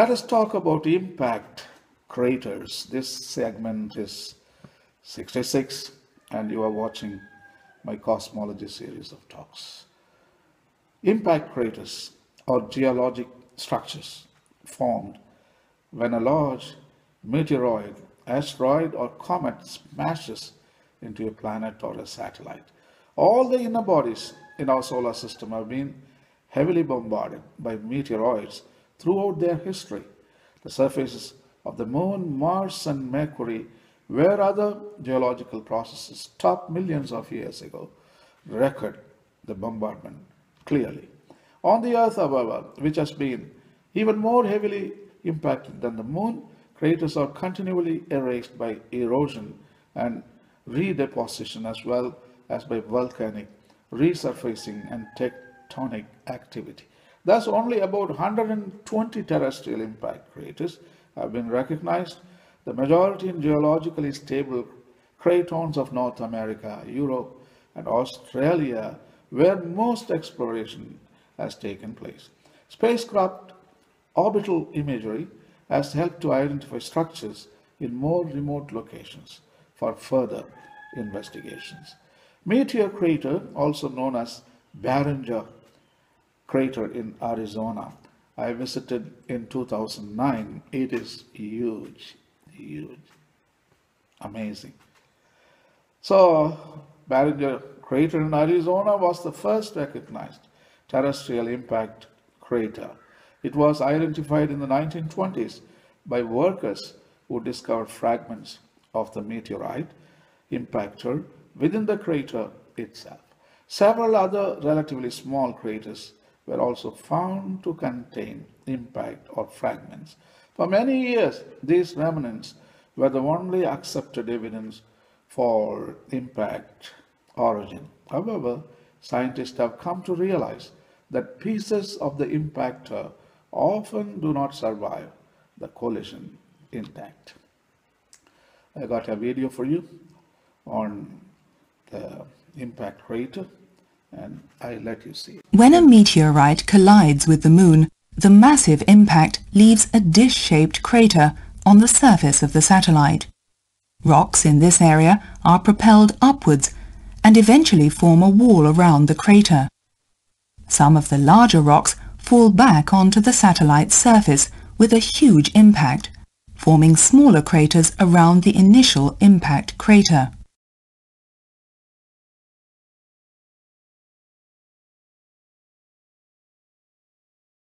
Let us talk about impact craters. This segment is 66 and you are watching my cosmology series of talks. Impact craters are geologic structures formed when a large meteoroid, asteroid or comet smashes into a planet or a satellite. All the inner bodies in our solar system have been heavily bombarded by meteoroids throughout their history. The surfaces of the moon, Mars and Mercury where other geological processes stopped millions of years ago record the bombardment clearly. On the Earth, however, which has been even more heavily impacted than the Moon, craters are continually erased by erosion and redeposition as well as by volcanic resurfacing and tectonic activity. Thus, only about 120 terrestrial impact craters have been recognized, the majority in geologically stable cratons of North America, Europe, and Australia, where most exploration has taken place. Spacecraft orbital imagery has helped to identify structures in more remote locations for further investigations. Meteor crater, also known as Barringer crater in Arizona, I visited in 2009. It is huge, huge, amazing. So, Barringer crater in Arizona was the first recognized terrestrial impact crater. It was identified in the 1920s by workers who discovered fragments of the meteorite impactor within the crater itself. Several other relatively small craters were also found to contain impact or fragments. For many years, these remnants were the only accepted evidence for impact origin. However, scientists have come to realize that pieces of the impactor often do not survive the collision intact. I got a video for you on the impact crater and I'll let you see. When a meteorite collides with the moon, the massive impact leaves a dish-shaped crater on the surface of the satellite. Rocks in this area are propelled upwards and eventually form a wall around the crater. Some of the larger rocks fall back onto the satellite's surface with a huge impact, forming smaller craters around the initial impact crater.